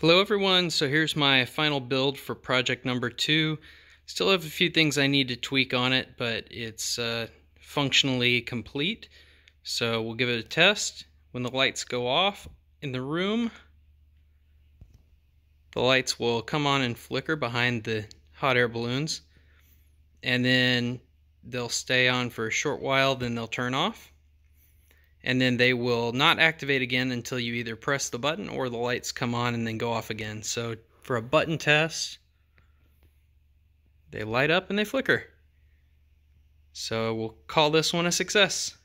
Hello everyone, so here's my final build for project number two. Still have a few things I need to tweak on it, but it's uh, functionally complete. So we'll give it a test. When the lights go off in the room, the lights will come on and flicker behind the hot air balloons. And then they'll stay on for a short while, then they'll turn off and then they will not activate again until you either press the button or the lights come on and then go off again. So for a button test, they light up and they flicker. So we'll call this one a success.